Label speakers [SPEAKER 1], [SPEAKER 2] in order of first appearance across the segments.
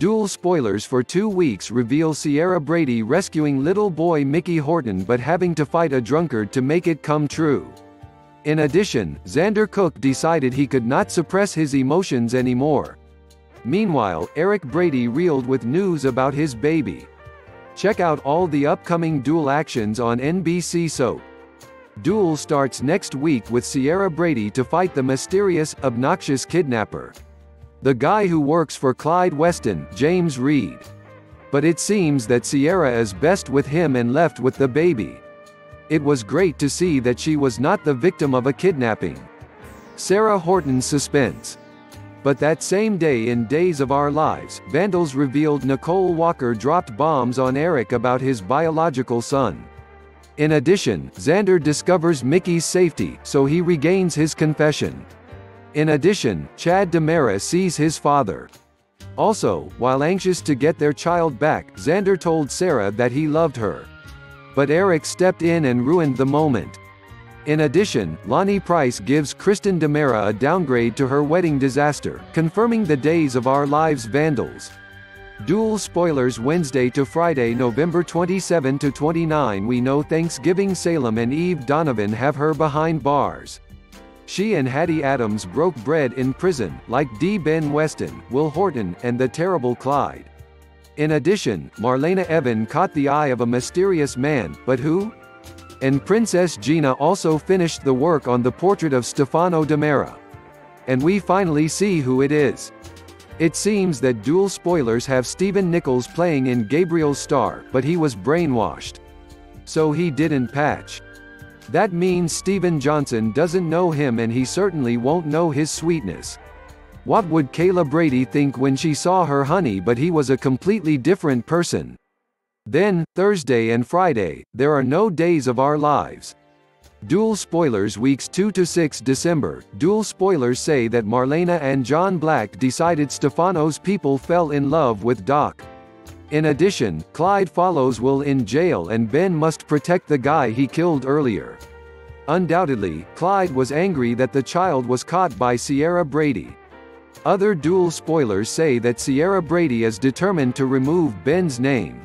[SPEAKER 1] DOOL spoilers for two weeks reveal Ciara Brady rescuing little boy Mickey Horton but having to fight a drunkard to make it come true. In addition, Xander Cook decided he could not suppress his emotions anymore. Meanwhile, Eric Brady reeled with news about his baby. Check out all the upcoming DOOL actions on NBC Soap. DOOL starts next week with Ciara Brady to fight the mysterious, obnoxious kidnapper. The guy who works for Clyde Weston, James Reed. But it seems that Ciara is best with him and left with the baby. It was great to see that she was not the victim of a kidnapping. Sarah Horton's suspense. But that same day in Days of Our Lives, vandals revealed Nicole Walker dropped bombs on Eric about his biological son. In addition, Xander discovers Mickey's safety, so he regains his confession. In addition, Chad DiMera sees his father. Also, while anxious to get their child back, Xander told Sarah that he loved her. But Eric stepped in and ruined the moment. In addition, Lani Price gives Kristen DiMera a downgrade to her wedding disaster, confirming the Days of Our Lives vandals. DOOL spoilers Wednesday to Friday November 27 to 29 We know Thanksgiving Salem and Eve Donovan have her behind bars. She and Hattie Adams broke bread in prison, like D. Ben Weston, Will Horton, and the terrible Clyde. In addition, Marlena Evan caught the eye of a mysterious man, but who? And Princess Gina also finished the work on the portrait of Stefano DiMera. And we finally see who it is. It seems that DOOL spoilers have Stephen Nichols playing in Gabriel's Star, but he was brainwashed. So he didn't patch. That means Steven Johnson doesn't know him and he certainly won't know his sweetness. What would Kayla Brady think when she saw her honey but he was a completely different person? Then, Thursday and Friday, there are no days of our lives. DOOL spoilers weeks 2 to 6 December. DOOL spoilers say that Marlena and John Black decided Stefano's people fell in love with Doc. In addition, Clyde follows Will in jail and Ben must protect the guy he killed earlier. Undoubtedly, Clyde was angry that the child was caught by Ciara Brady. Other DOOL spoilers say that Ciara Brady is determined to remove Ben's name.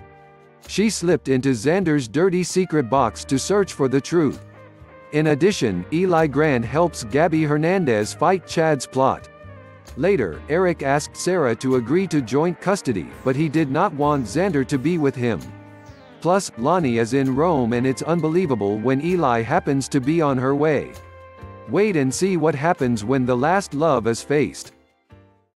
[SPEAKER 1] She slipped into Xander's dirty secret box to search for the truth. In addition, Eli Grant helps Gabi Hernandez fight Chad's plot. Later, Eric asked Sarah to agree to joint custody, but he did not want Xander to be with him. Plus, Lani is in Rome and it's unbelievable when Eli happens to be on her way. Wait and see what happens when the last love is faced.